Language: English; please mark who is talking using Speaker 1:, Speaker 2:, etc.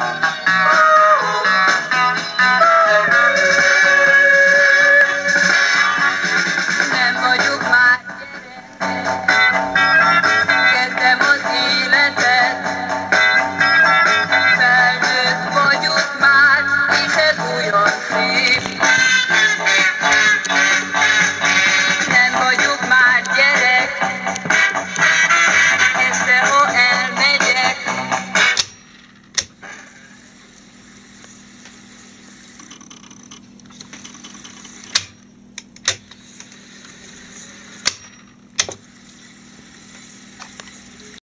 Speaker 1: Bye.